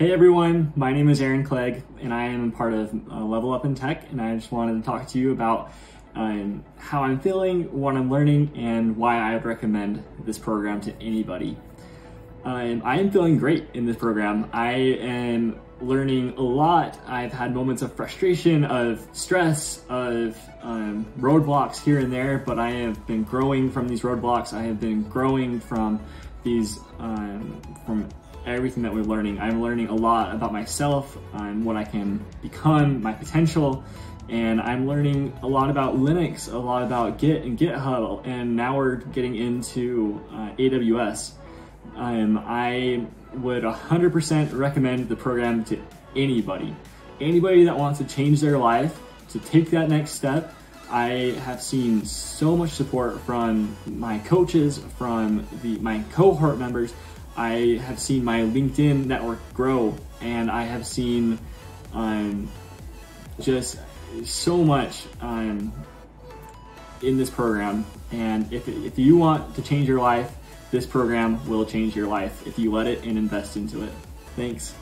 Hey everyone, my name is Aaron Clegg and I am part of uh, Level Up in Tech and I just wanted to talk to you about um, how I'm feeling, what I'm learning, and why I would recommend this program to anybody. Um, I am feeling great in this program. I am learning a lot. I've had moments of frustration, of stress, of um, roadblocks here and there, but I have been growing from these roadblocks. I have been growing from these, um, from everything that we're learning. I'm learning a lot about myself and what I can become, my potential, and I'm learning a lot about Linux, a lot about Git and GitHub, and now we're getting into uh, AWS. Um, I would 100% recommend the program to anybody. Anybody that wants to change their life, to take that next step. I have seen so much support from my coaches, from the my cohort members, I have seen my LinkedIn network grow and I have seen um, just so much um, in this program. And if, if you want to change your life, this program will change your life if you let it and invest into it. Thanks.